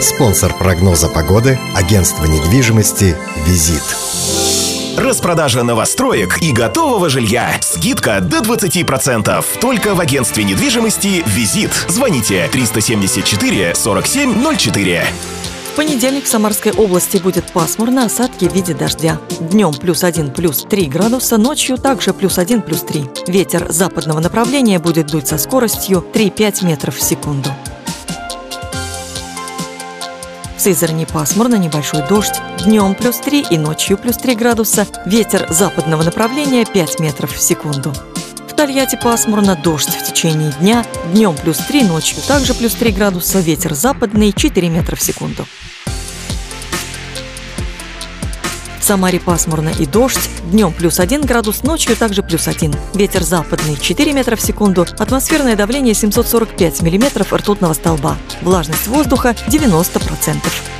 Спонсор прогноза погоды – агентство недвижимости «Визит». Распродажа новостроек и готового жилья. Скидка до 20%. Только в агентстве недвижимости «Визит». Звоните 374 47 04. В понедельник в Самарской области будет пасмурно, осадки в виде дождя. Днем плюс 1, плюс 3 градуса, ночью также плюс 1, плюс 3. Ветер западного направления будет дуть со скоростью 3-5 метров в секунду. В Сызрани пасмурно, небольшой дождь. Днем плюс 3 и ночью плюс 3 градуса. Ветер западного направления 5 метров в секунду. В Тольятти пасмурно, дождь в течение дня. Днем плюс 3, ночью также плюс 3 градуса. Ветер западный 4 метра в секунду. В Самаре пасмурно и дождь. Днем плюс 1 градус, ночью также плюс 1. Ветер западный 4 метра в секунду. Атмосферное давление 745 миллиметров ртутного столба. Влажность воздуха 90%.